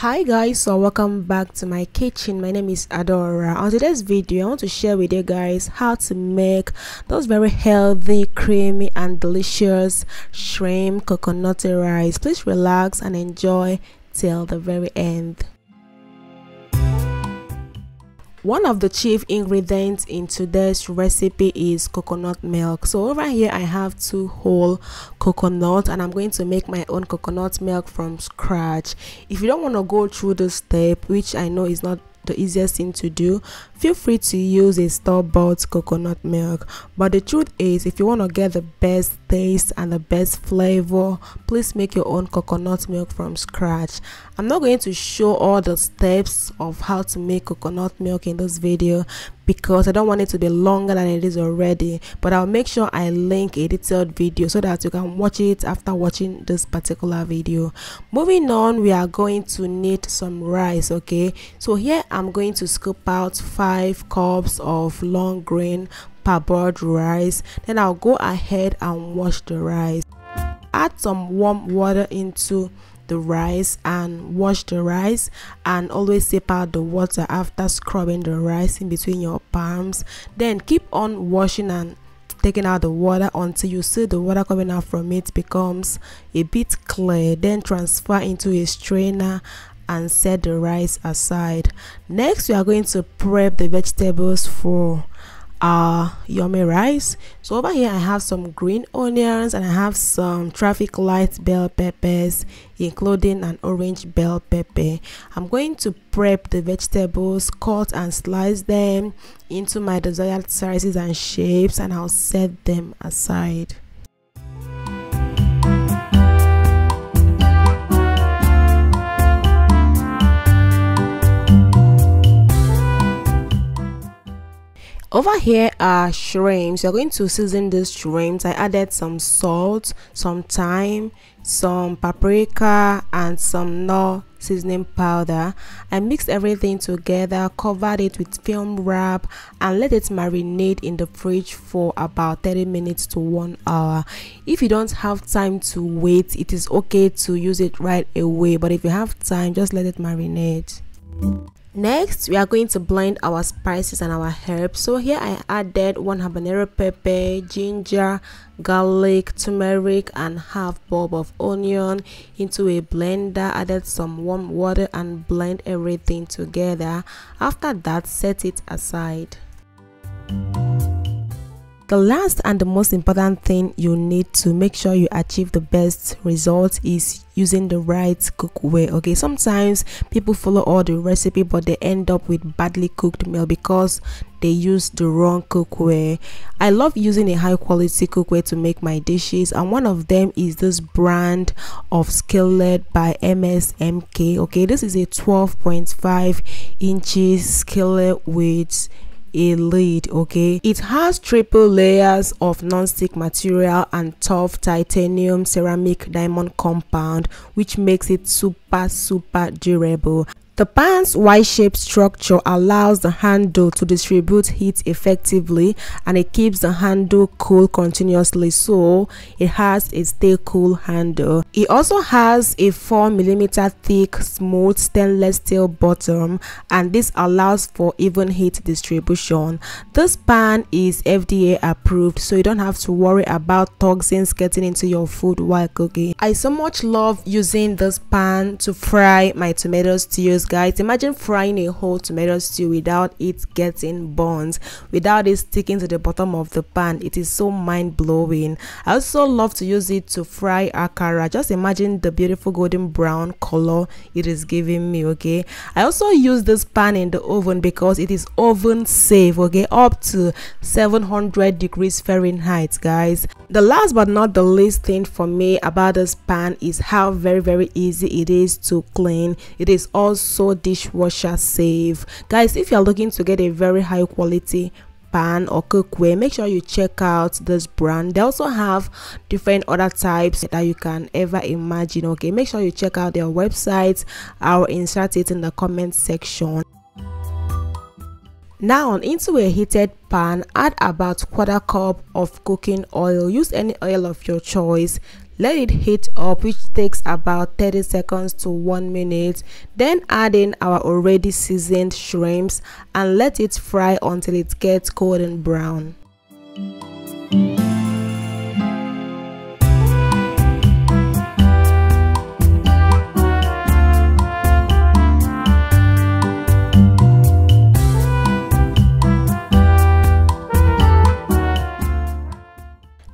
hi guys so welcome back to my kitchen. My name is Adaora. On today's video i want to share with you guys how to make those very healthy creamy and delicious shrimp coconut rice. Please relax and enjoy till the very end one of the chief ingredients in today's recipe is coconut milk. So over here i have two whole coconut and i'm going to make my own coconut milk from scratch. If you don't want to go through the step which i know is not the easiest thing to do feel free to use a store-bought coconut milk. But the truth is if you want to get the best taste and the best flavor please make your own coconut milk from scratch i'm not going to show all the steps of how to make coconut milk in this video because i don't want it to be longer than it is already but i'll make sure i link a detailed video so that you can watch it after watching this particular video. Moving on we are going to need some rice okay? So here i'm going to scoop out five cups of long grain parboiled rice. Then i'll go ahead and wash the rice. Add some warm water into the rice and wash the rice and always sip out the water after scrubbing the rice in between your palms. Then keep on washing and taking out the water until you see the water coming out from it becomes a bit clear. Then transfer into a strainer and set the rice aside. Next we are going to prep the vegetables for our yummy rice. So over here i have some green onions and i have some traffic light bell peppers including an orange bell pepper. I'm going to prep the vegetables cut and slice them into my desired sizes and shapes and i'll set them aside over here are shrimps. You're going to season these shrimps. I added some salt some thyme some paprika and some Knorr seasoning powder. I mixed everything together covered it with film wrap and let it marinate in the fridge for about 30 minutes to one hour. If you don't have time to wait it is okay to use it right away. But if you have time just let it marinate next we are going to blend our spices and our herbs. So here i added one habanero pepper ginger garlic turmeric and half bulb of onion into a blender. Added some warm water and blend everything together. After that set it aside the last and the most important thing you need to make sure you achieve the best result is using the right cookware okay? Sometimes people follow all the recipe but they end up with badly cooked meal because they use the wrong cookware. I love using a high quality cookware to make my dishes and one of them is this brand of skillet by msmk okay? This is a 12.5 inches skillet with a lid okay? It has triple layers of non-stick material and tough titanium ceramic diamond compound which makes it super super durable the pan's Y-shaped structure allows the handle to distribute heat effectively and it keeps the handle cool continuously so it has a stay cool handle. It also has a 4mm thick smooth stainless steel bottom and this allows for even heat distribution. This pan is FDA approved so you don't have to worry about toxins getting into your food while cooking. I so much love using this pan to fry my tomato stews guys imagine frying a whole tomato stew without it getting burnt without it sticking to the bottom of the pan. It is so mind-blowing. I also love to use it to fry akara. Just imagine the beautiful golden brown color it is giving me okay? I also use this pan in the oven because it is oven safe okay? Up to 700 degrees fahrenheit guys. The last but not the least thing for me about this pan is how very very easy it is to clean. It is also also dishwasher safe. Guys if you're looking to get a very high quality pan or cookware make sure you check out this brand. They also have different other types that you can ever imagine okay? Make sure you check out their website. I'll insert it in the comment section. Now into a heated pan add about quarter cup of cooking oil. Use any oil of your choice let it heat up which takes about 30 seconds to 1 minute. Then add in our already seasoned shrimps and let it fry until it gets golden brown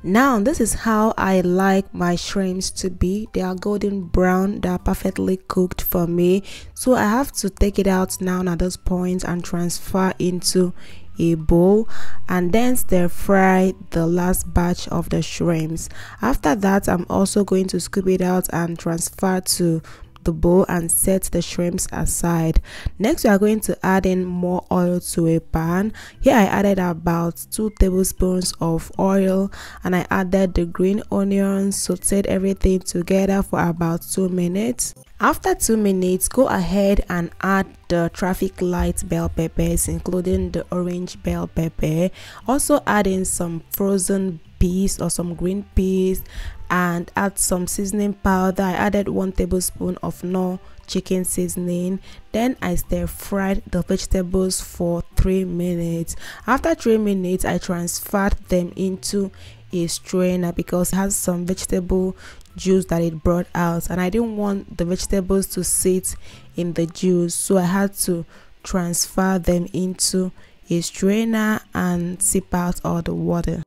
now this is how i like my shrimps to be. They are golden brown. They are perfectly cooked for me. So i have to take it out now at this point and transfer into a bowl and then stir fry the last batch of the shrimps. After that i'm also going to scoop it out and transfer to the bowl and set the shrimps aside. Next we are going to add in more oil to a pan. Here i added about two tablespoons of oil and i added the green onions sauteed everything together for about two minutes. After two minutes go ahead and add the traffic light bell peppers including the orange bell pepper. Also add in some frozen peas or some green peas and add some seasoning powder. I added one tablespoon of Knorr chicken seasoning. Then i stir fried the vegetables for three minutes. After three minutes i transferred them into a strainer because it has some vegetable juice that it brought out and i didn't want the vegetables to sit in the juice so i had to transfer them into a strainer and sip out all the water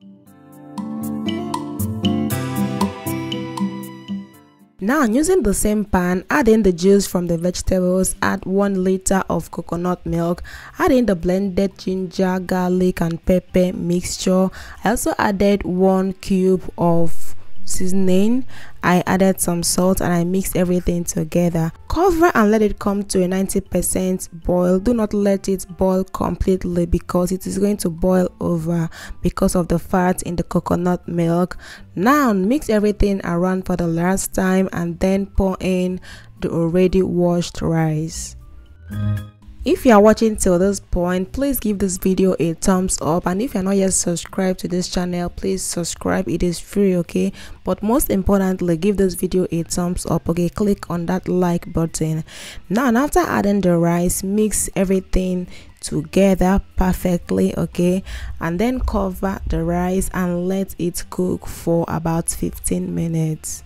Now using the same pan, add in the juice from the vegetables, add 1 liter of coconut milk, add in the blended ginger, garlic and pepper mixture. I also added 1 cube of seasoning i added some salt and i mixed everything together. Cover and let it come to a 90 percent boil. Do not let it boil completely because it is going to boil over because of the fat in the coconut milk. Now mix everything around for the last time and then pour in the already washed rice if you are watching till this point please give this video a thumbs up. And if you're not yet subscribed to this channel please subscribe. It is free okay? But most importantly give this video a thumbs up okay? Click on that like button. Now and after adding the rice mix everything together perfectly okay? And then cover the rice and let it cook for about 15 minutes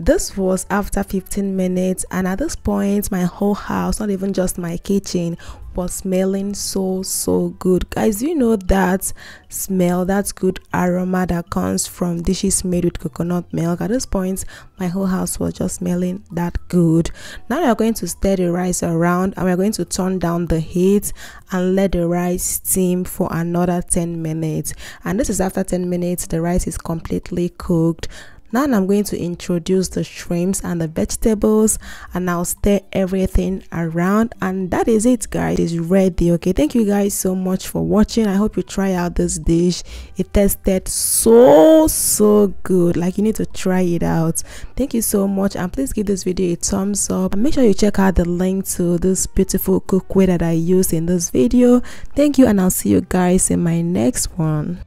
this was after 15 minutes and at this point my whole house not even just my kitchen was smelling so so good. Guys you know that smell that good aroma that comes from dishes made with coconut milk? At this point my whole house was just smelling that good. Now we are going to stir the rice around and we're going to turn down the heat and let the rice steam for another 10 minutes. And this is after 10 minutes the rice is completely cooked now I'm going to introduce the shrimps and the vegetables and I'll stir everything around and that is it guys. It's ready okay? Thank you guys so much for watching. I hope you try out this dish. It tasted so so good. Like you need to try it out. Thank you so much and please give this video a thumbs up. And make sure you check out the link to this beautiful cookware that I used in this video. Thank you and I'll see you guys in my next one